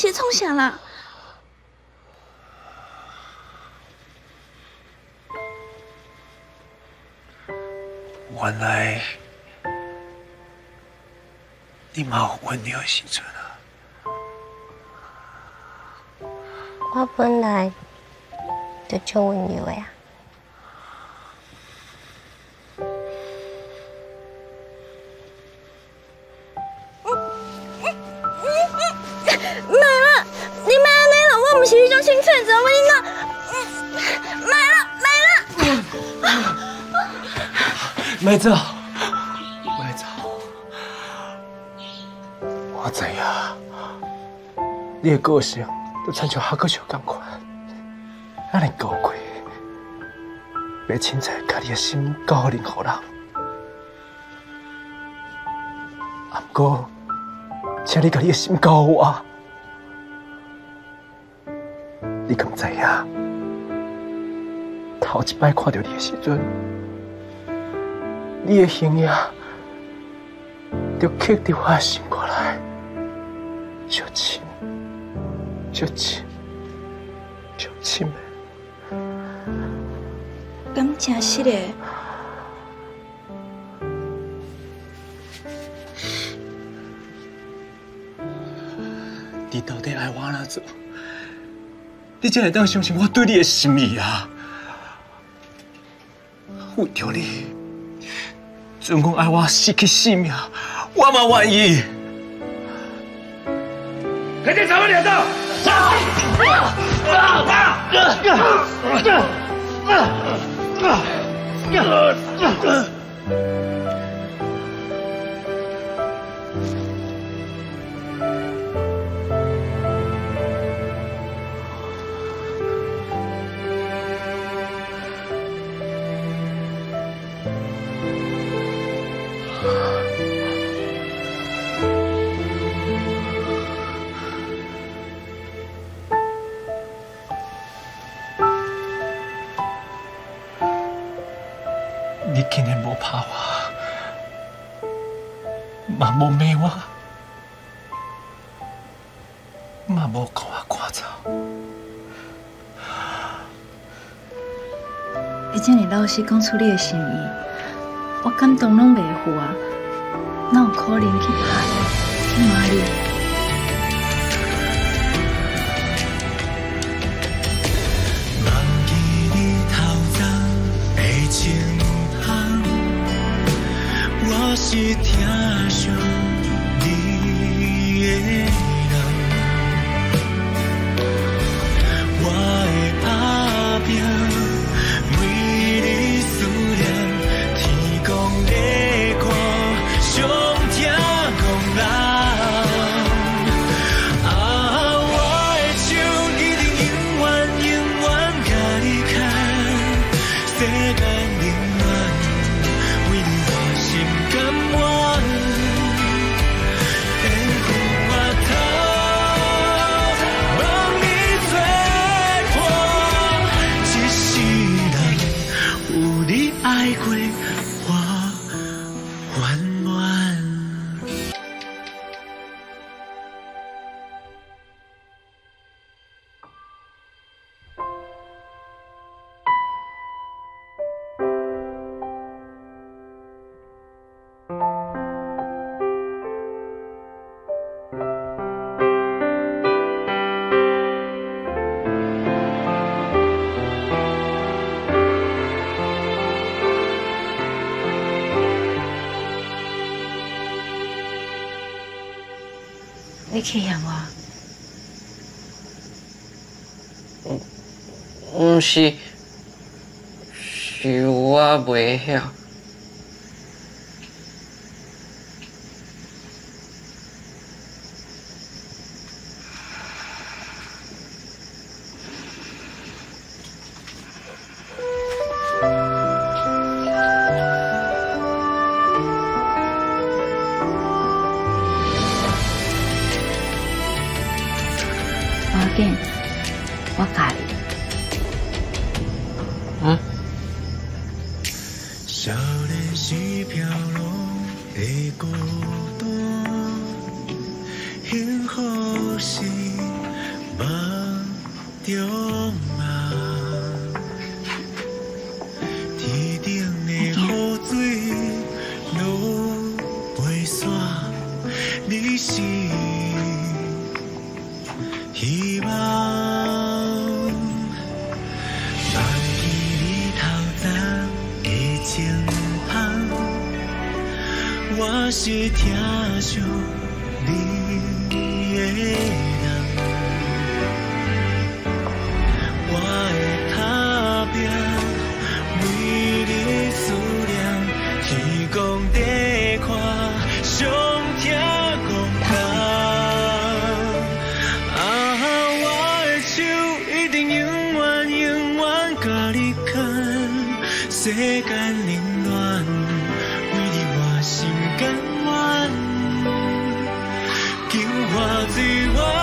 是创啥啦？原来你嘛有温柔的时阵啊！我本来就叫温柔的呀。麦子，麦子，我知影，你的个性就亲像哈克球咁款，那尼高贵，要凊彩家己的心交任何人。啊，不过，请你家己的心交我。你敢知影？头一摆看到你的时阵。你的形影就刻在我的心过来，就亲，就亲，就亲的。咁真是的。你到底爱我哪做？你才会当相信我对你的心意啊！为着你。总共爱我失去性命，我嘛愿意。快点找我领导！你你这么老实讲出你的心意，我感动拢袂赴啊，哪有可能去怕去骂你？是你去嫌我？不是，是我袂晓。我 Sẽ theo. 给我自由。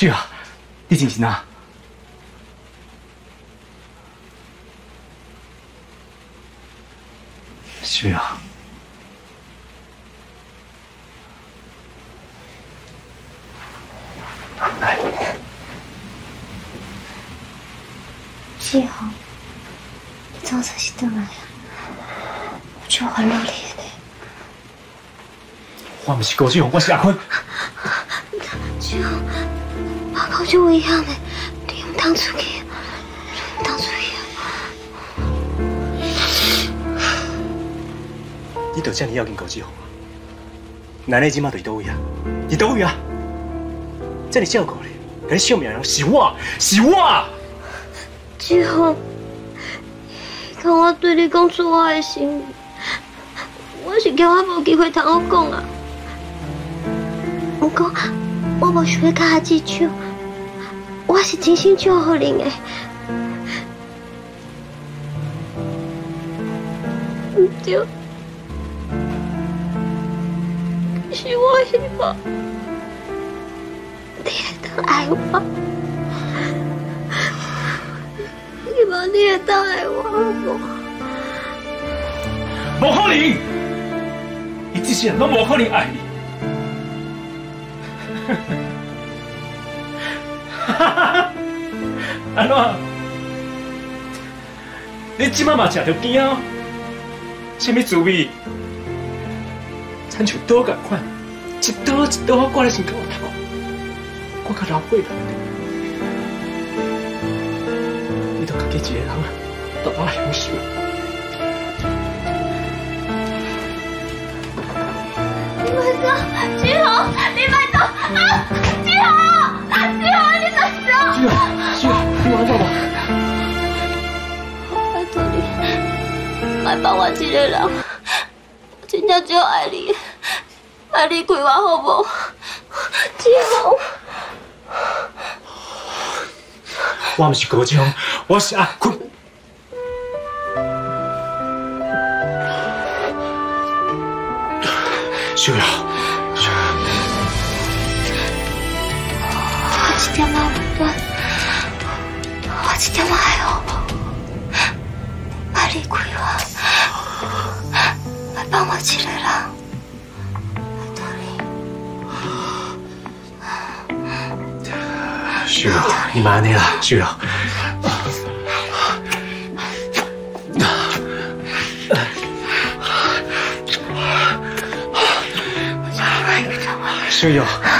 旭啊，你进去呐。旭啊，来。志宏，你上次是干嘛呀？我去换尿液的。我不是高志宏，我是阿坤。志宏。就不一样呗，你们当初给。你就这么要跟高志宏啊？奶奶今麦在倒位啊？在倒位啊？这么照顾你，你小命人是我，是我。志宏，看我对你讲出我的心，我是惊我无机会同我讲啊。不过，我无想要跟他计较。我是真心祝福恁的。唔对，是我希望你会当爱我。希望你会当爱我，好不？无可能，伊这些人拢无可能爱你。哈哈哈！安怎？你即马嘛食着惊哦？什么滋味？亲像刀共款，一刀一刀挂在身躯头，我甲老鬼了。你都家己一个人啊，都爱享受。你别走，志宏，你别走啊！放我一个人，我真正只爱你，爱你归我好不？志宏，我。不是高志宏，我是阿坤。秀雅，秀雅，我一点仔温暖，我一点仔爱好不？爱你。归我，别放我一个人，拜托你。小雅，你慢点啦，小雅。小雅，拜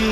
我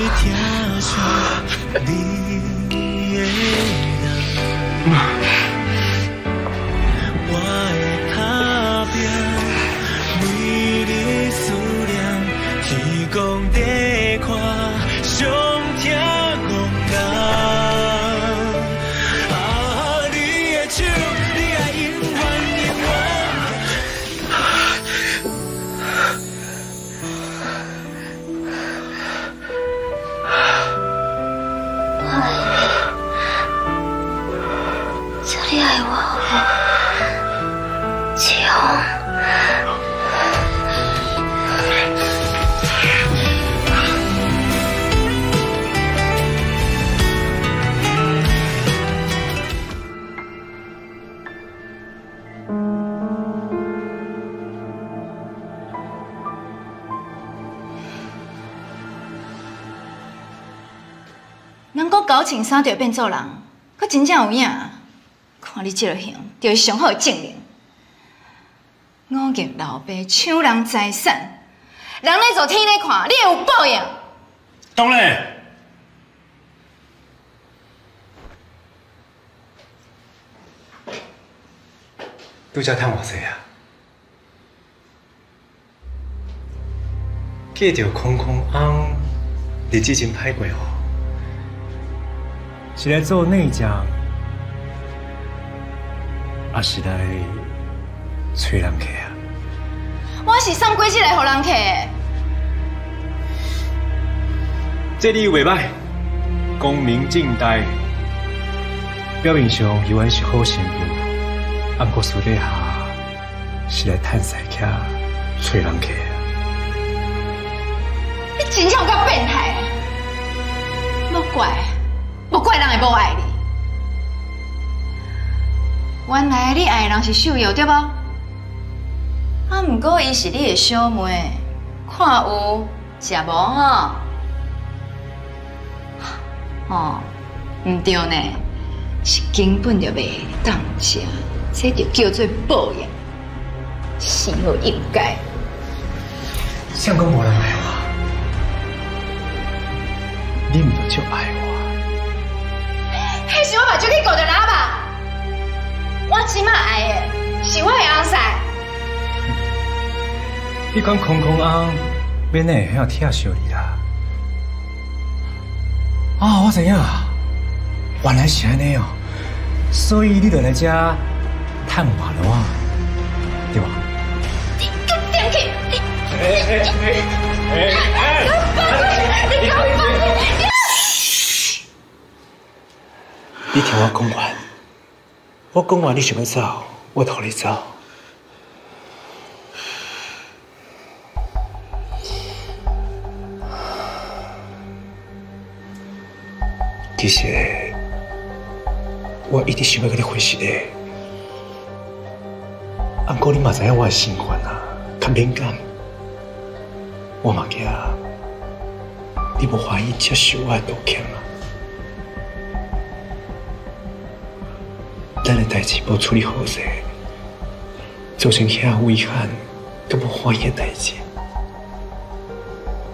人讲交穿衫就会变做人，可真正有影。看你这个样，就是上好的证明。五劫老爸抢人财产，人咧做天咧看，你会有报应。当然。拄则趁偌济啊？记着空空翁，日子真歹过哦。是来做内将，还是来催人客啊？我是送几只来给人客的。这里袂歹，光明正大，表面上以为是好媳妇，暗过私底下是来探西客、吹人客的。你真正有够变态！莫怪，莫怪人会无爱你。原来你爱的人是秀友对不？啊，毋过伊是你的小妹，看有食无吼？哦，毋对呢，是根本就袂当食，这就叫做报应，是有应该。相公无人爱我，就爱我。迄是我目睭去顾着喇叭，我即马爱的是我的翁婿。你讲空空翁，免会晓疼惜你啦。啊，我知影，原来是安尼哦，所以你就来这探我了哇，对吧？你个点去！你哎哎哎哎哎！你搞放弃！你听我讲完，我讲完你想要走，我同你走。其实，我一直想要跟你分析的，不过你嘛知影我的性管啊，较敏感，我嘛惊你无怀疑接受我的道歉啊。咱的代志无处理好势，造成遐遗憾，佮无欢喜的代志，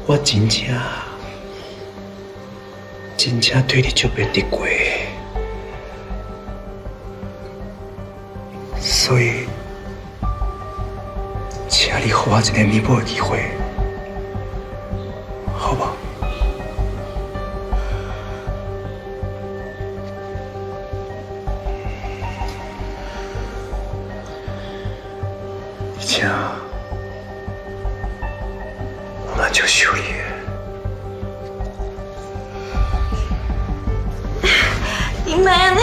我真正真正对你就别得过，所以，请你给我一个弥补的机会，请，我们就修理。你莫安尼，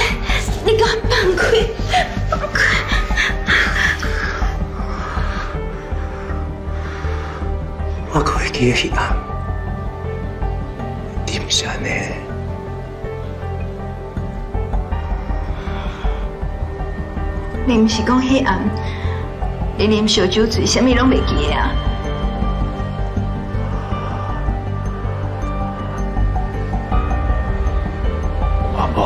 你给我放开，放开！我可会记得迄暗，你不是安尼。你不是讲黑暗，你啉烧酒醉，啥物拢袂记啊？我无。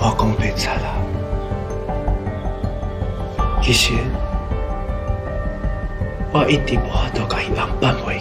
我讲白贼啦，其实我一直无法度甲伊暗办袂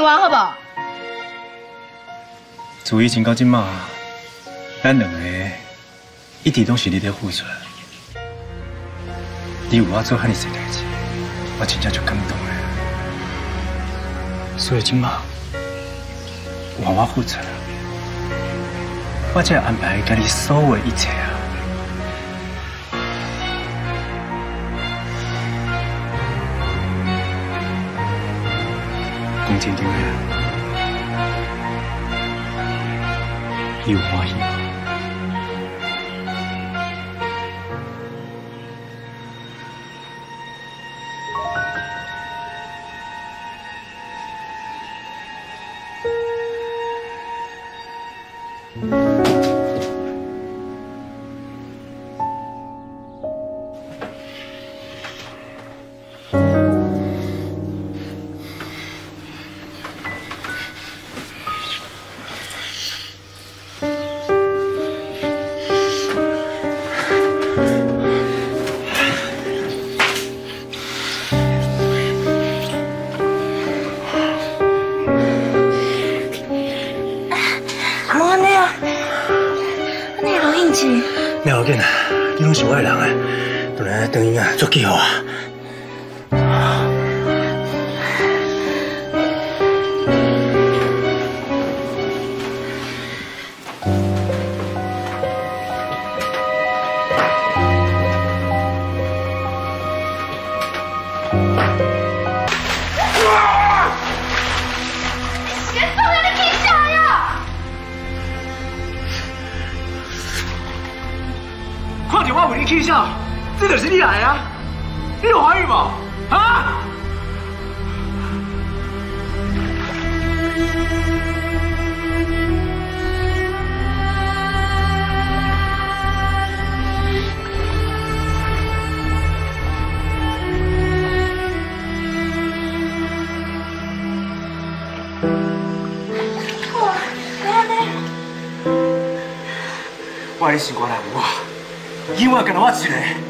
莫搁创治我好不好？自以前到今嘛，咱两个一直拢是你在付出。你有我做遐尼侪代志，我真正就感动了。所以今嘛，换我付出了，我才会安排甲你所有的一切啊。讲真正的，你有没有紧啦，你拢是我的人诶，本来等于啊，做记号啊。这就是你来啊！你有怀孕吗？啊？哇，别安尼，我的心肝内有我，永远跟着我一个。